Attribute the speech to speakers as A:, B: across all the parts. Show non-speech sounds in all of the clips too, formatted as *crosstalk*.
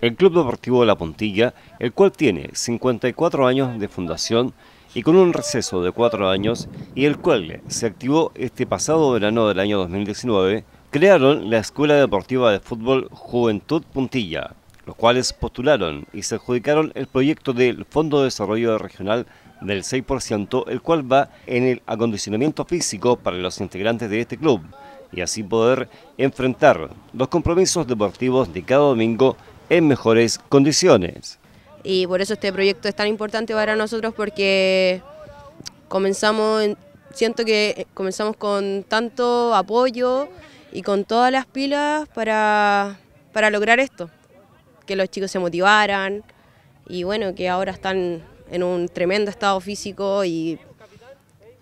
A: El Club Deportivo La Puntilla, el cual tiene 54 años de fundación y con un receso de 4 años y el cual se activó este pasado verano del año 2019, crearon la Escuela Deportiva de Fútbol Juventud Puntilla, los cuales postularon y se adjudicaron el proyecto del Fondo de Desarrollo Regional del 6%, el cual va en el acondicionamiento físico para los integrantes de este club y así poder enfrentar los compromisos deportivos de cada domingo en mejores condiciones.
B: Y por eso este proyecto es tan importante para nosotros porque comenzamos, siento que comenzamos con tanto apoyo y con todas las pilas para, para lograr esto, que los chicos se motivaran y bueno, que ahora están en un tremendo estado físico y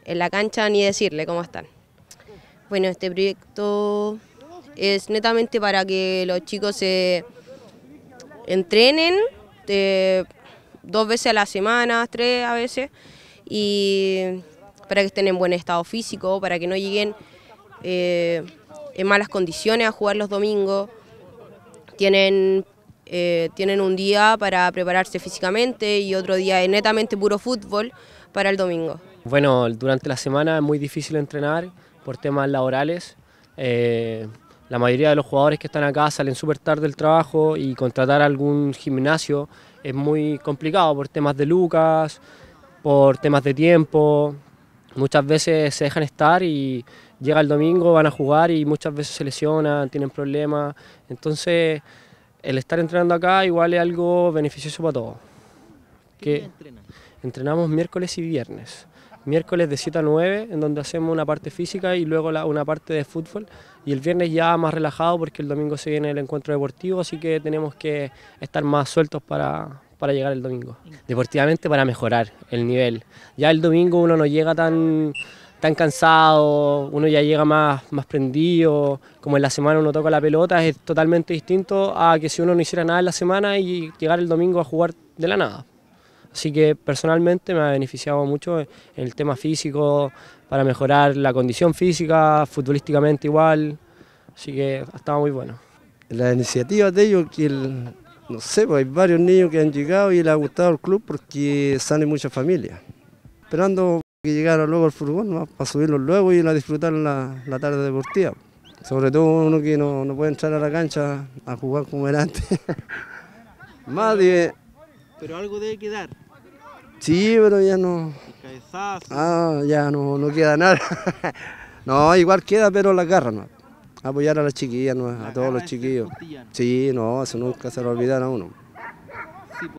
B: en la cancha ni decirle cómo están. Bueno, este proyecto es netamente para que los chicos se entrenen dos veces a la semana, tres a veces, y para que estén en buen estado físico, para que no lleguen eh, en malas condiciones a jugar los domingos. Tienen, eh, tienen un día para prepararse físicamente y otro día es netamente puro fútbol para el domingo.
C: Bueno, durante la semana es muy difícil entrenar por temas laborales. Eh, la mayoría de los jugadores que están acá salen súper tarde del trabajo y contratar algún gimnasio es muy complicado por temas de lucas, por temas de tiempo. Muchas veces se dejan estar y llega el domingo, van a jugar y muchas veces se lesionan, tienen problemas. Entonces, el estar entrenando acá igual es algo beneficioso para todos.
D: ¿Qué
C: entrenamos miércoles y viernes miércoles de 7 a 9, en donde hacemos una parte física y luego una parte de fútbol. Y el viernes ya más relajado porque el domingo se viene el encuentro deportivo, así que tenemos que estar más sueltos para, para llegar el domingo. Deportivamente para mejorar el nivel. Ya el domingo uno no llega tan, tan cansado, uno ya llega más, más prendido, como en la semana uno toca la pelota, es totalmente distinto a que si uno no hiciera nada en la semana y llegar el domingo a jugar de la nada. Así que personalmente me ha beneficiado mucho en el tema físico, para mejorar la condición física, futbolísticamente igual, así que ha muy bueno.
E: La iniciativa de ellos, que no sé, pues hay varios niños que han llegado y les ha gustado el club porque sale mucha familia. Esperando que llegara luego el furgón, para subirlos luego y a disfrutar la, la tarde deportiva. Sobre todo uno que no, no, puede entrar a la cancha a jugar como era antes. *laughs* Más de...
D: Pero algo debe quedar.
E: Sí, pero ya no. Ah, ya no, no queda nada. *laughs* no, igual queda, pero la garra no. Apoyar a las chiquillas, no, a todos los chiquillos. Sí, no, eso nunca se lo olvidará a uno.